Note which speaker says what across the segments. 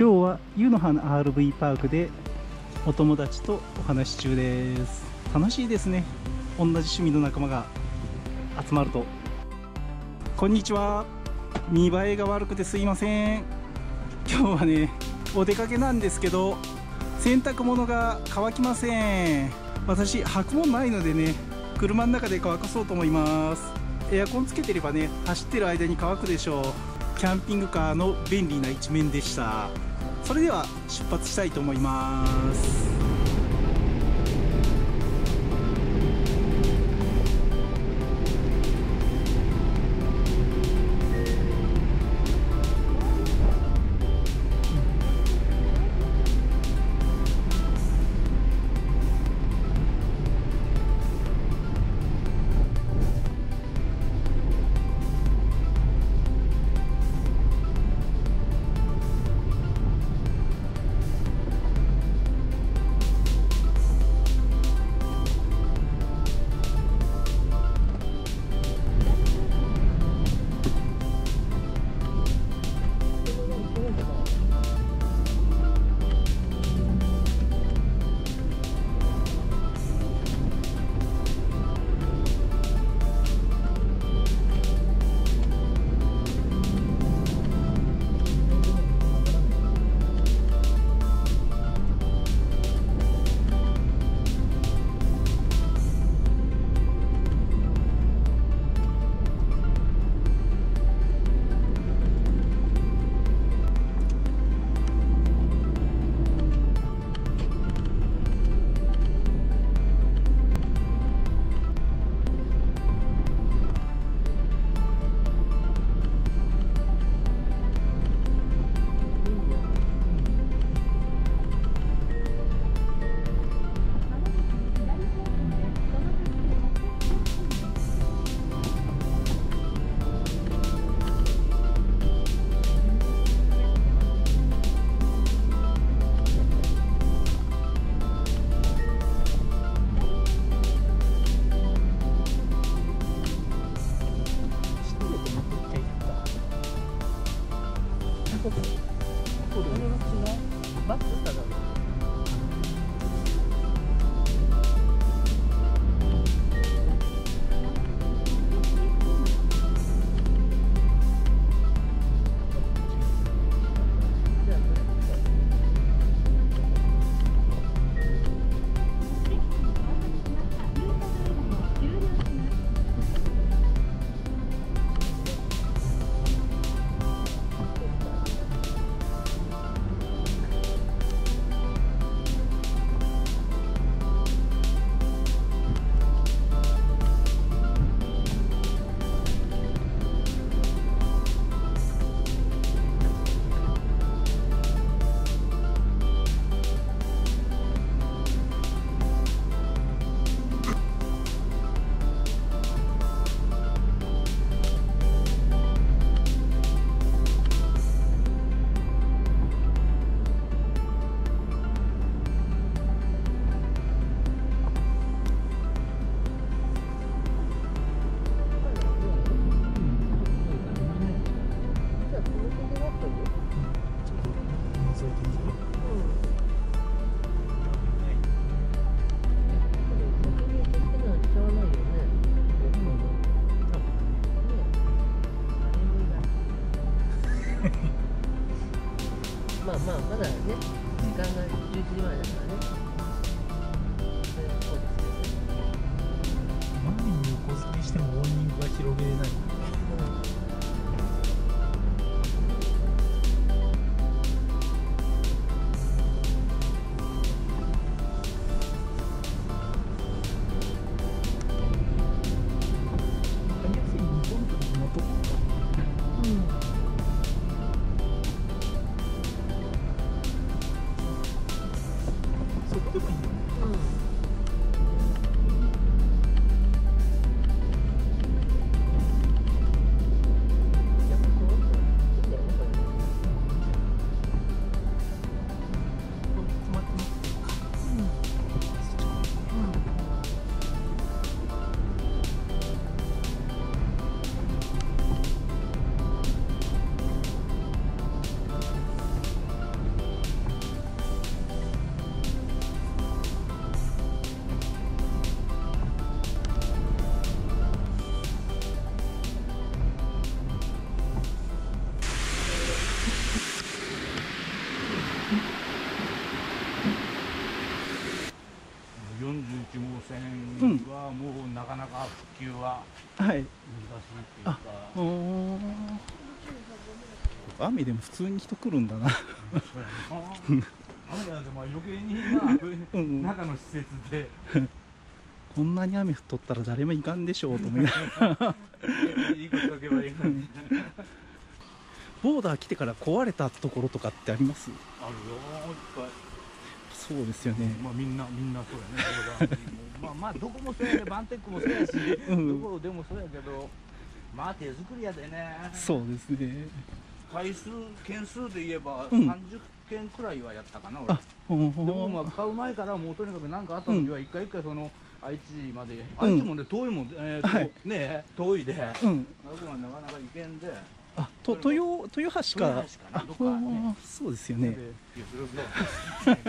Speaker 1: 今日は湯の花 RV パークでお友達とお話し中です。楽しいですね。同じ趣味の仲間が集まると。こんにちは。見栄えが悪くてすいません。今日はねお出かけなんですけど洗濯物が乾きません。私履くもんないのでね車の中で乾かそうと思います。エアコンつけてればね走ってる間に乾くでしょう。キャンピングカーの便利な一面でした。それでは出発したいと思います。
Speaker 2: まあまあまだね時間が11時前だからね。そうですよね
Speaker 1: 前に横付けしてもウォーニングが広げれない。
Speaker 3: 普及は
Speaker 1: はい。
Speaker 3: 難しいっていうか。
Speaker 1: おー。雨でも普通に人来るんだな。
Speaker 3: 雨なんてまあ余計に 中の施設で。
Speaker 1: こんなに雨降っとったら誰も行かんでしょうと思いながら。
Speaker 3: いいこと書けばいいのに
Speaker 1: ボーダー来てから壊れたところとかってあります？
Speaker 3: あるよいっぱい。
Speaker 1: そうですよね。
Speaker 3: まあみんなみんなそうやねまあまあどこもそうやでバンテックもそうやし、
Speaker 1: うん。
Speaker 3: どこでもそうやけどまあ手作りやでね。
Speaker 1: そうですね。
Speaker 3: 回数件数で言えば
Speaker 1: うん。
Speaker 3: 30件くらいはやったかな、俺。
Speaker 1: あほん
Speaker 3: でもま
Speaker 1: ほ
Speaker 3: あ買う前からもうとにかく何かあった時は一回一回その愛知まで、
Speaker 1: うん。
Speaker 3: 愛知もね遠いもん、えーと
Speaker 1: はい。
Speaker 3: ね遠いで、
Speaker 1: うん。
Speaker 3: 僕はなかなか行けんで。
Speaker 1: あと豊豊橋か。
Speaker 3: 豊橋かな
Speaker 1: あ
Speaker 3: どっかね。
Speaker 1: ほんそうですよね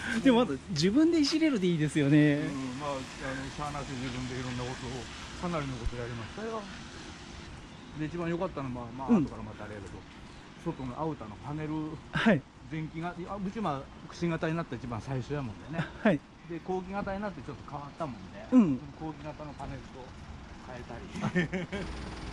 Speaker 3: で
Speaker 1: もまだ自分でいじれるでいいですよね。
Speaker 3: うん、まあ、あの、しゃあなし自分でいろんなことを、かなりのことやりましたよ。で、一番良かったのは、まあ、後からまたあれやけど、外のアウターのパネル、
Speaker 1: はい。
Speaker 3: 電気が、あうちまあ、くし形になった一番最初やもんでね。
Speaker 1: はい。
Speaker 3: で、後期型になってちょっと変わったもんで、
Speaker 1: うん。
Speaker 3: 後期型のパネルと変えたり。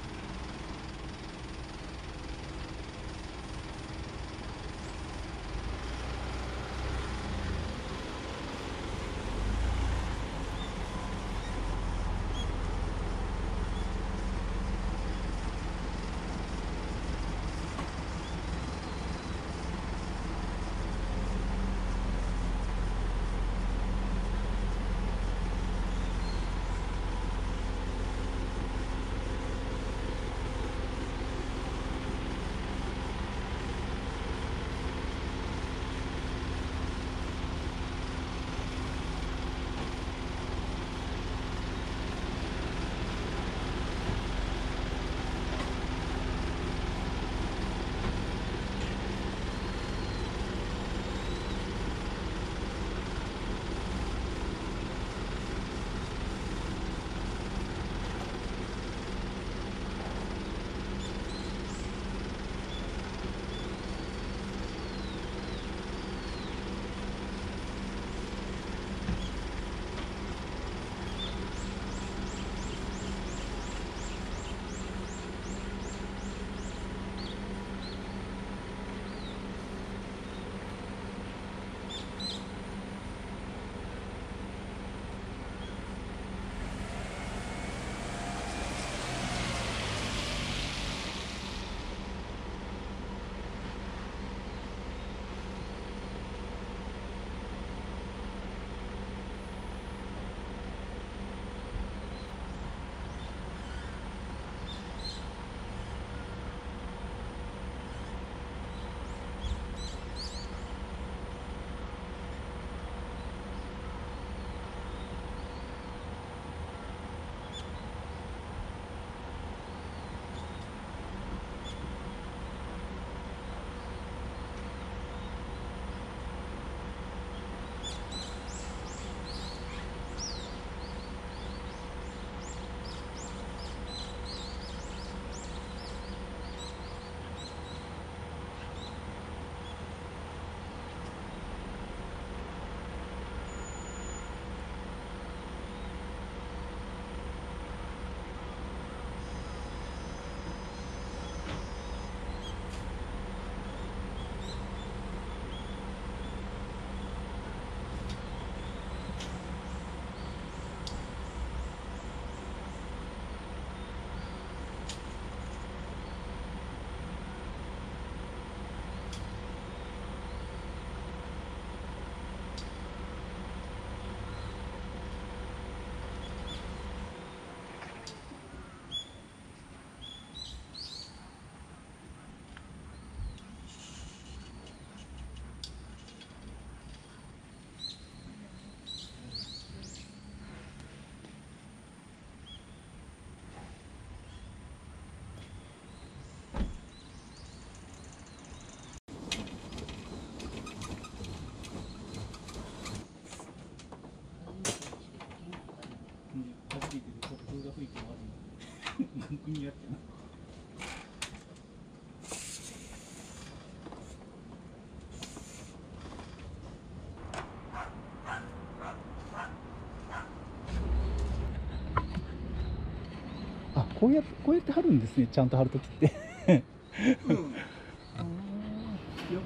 Speaker 1: こうやってこうやって貼るんですねちゃんと貼るときって。
Speaker 3: うん、やっ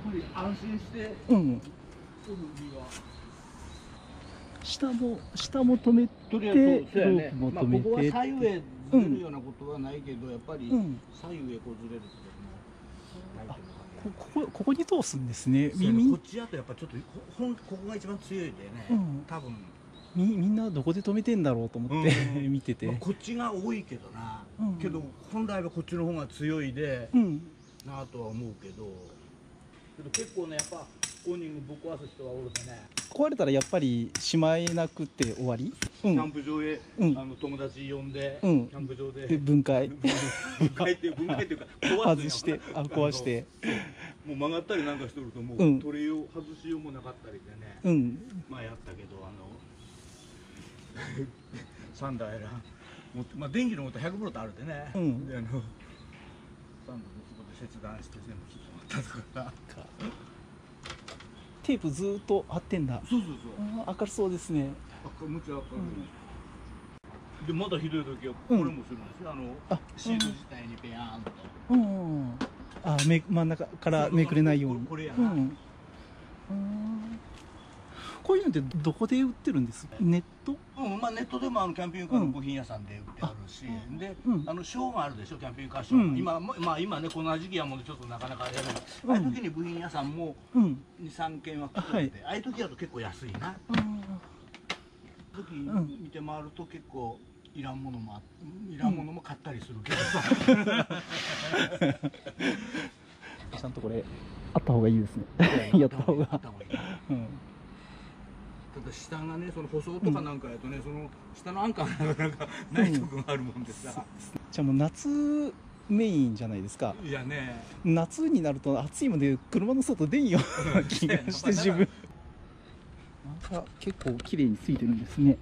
Speaker 3: ぱり安心して
Speaker 1: うん。下も下も止め
Speaker 3: とり
Speaker 1: あえずそうやね。
Speaker 3: まあ、ここは左右へずれるようなことはないけど、やっぱり
Speaker 1: うん
Speaker 3: 左右へこうずれるってこともないけど。
Speaker 1: こここここに通すんですね。み
Speaker 3: み
Speaker 1: みん
Speaker 3: こっちだとやっぱちょっとほんここが一番強いでね、
Speaker 1: うん。
Speaker 3: 多分、
Speaker 1: みみんなどこで止めてんだろうと思って、
Speaker 3: うん。
Speaker 1: 見てて、
Speaker 3: まあ、こっちが多いけどな、
Speaker 1: うん。
Speaker 3: けど本来はこっちの方が強いで、
Speaker 1: うん。
Speaker 3: なとは思うけど。けど結構ねやっぱここにぶっ壊す人がおるでね、
Speaker 1: 壊れたらやっぱりしまえなくて終わり、うん。
Speaker 3: キャンプ場へ、
Speaker 1: うん。
Speaker 3: あの友達呼んで、
Speaker 1: うん。
Speaker 3: キャンプ場で。
Speaker 1: で分解。
Speaker 3: 分解っていう分解っていうか壊
Speaker 1: してあ壊して。
Speaker 3: もう曲がったりなんかしとるともう、
Speaker 1: うん。
Speaker 3: 取れよう外しようもなかったりでね、
Speaker 1: うん。
Speaker 3: まあやったけどあのサンダーやら持ってまあ電気のこと100ボルトあるでね、
Speaker 1: うん。
Speaker 3: であのそこで切断して全部切ってもらった。とか
Speaker 1: テープずーっと貼ってんだ。
Speaker 3: そうそうそう。
Speaker 1: 明るそうですね。
Speaker 3: あむちゃ明るい、でまだひどい時はこ
Speaker 1: うん。
Speaker 3: れもするんですよ、あの
Speaker 1: あ
Speaker 3: シール自体にペヤーンと、
Speaker 1: うん。あめ真ん中からめくれないように。
Speaker 3: ここれやな。
Speaker 1: うん。うんこういうのってどこで売ってるんです？ネット？
Speaker 3: うんまあ、ネットでもあのキャンピングカーの部品屋さんで売ってあるし、で、
Speaker 1: うん。
Speaker 3: あのショーがあるでしょ？キャンピングカーショー、
Speaker 1: うん。
Speaker 3: 今もまあ今ねこの時期はもうちょっとなかなかやる、
Speaker 1: うん。
Speaker 3: ああいう時に部品屋さんも
Speaker 1: うん。
Speaker 3: 23軒は来てて、
Speaker 1: はい。
Speaker 3: ああいう時だと結構安いな。時
Speaker 1: ん。
Speaker 3: 見て回ると結構いらんものもあいらんものも買ったりするけどさ、
Speaker 1: ちゃんとこれあった方がいいですね。や
Speaker 3: った方がいい。
Speaker 1: うん
Speaker 3: ただ下がねその舗装とかなんかやとね、その下のアンカーがなかなかないとこがあるもんでさ、
Speaker 1: じゃあもう夏メインじゃないですか。
Speaker 3: いやね。
Speaker 1: 夏になると暑いので車の外出んような気がして自分。なんか結構綺麗についてるんですね